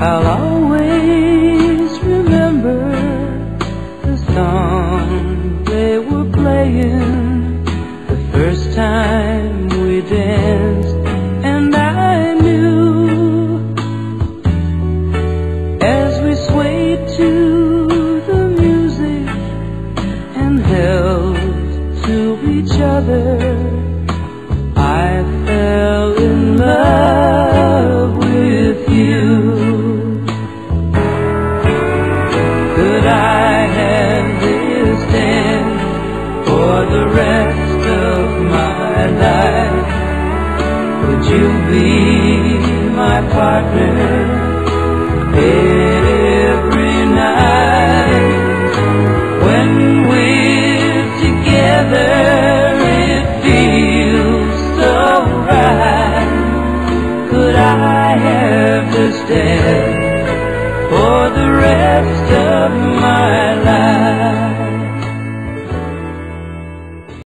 I'll always remember the song they were playing the first time we danced, and I knew as we swayed to the music and held to each other. Could I have for the rest of my life? Would you be my partner every night? When we're together, it feels so right. Could I have this?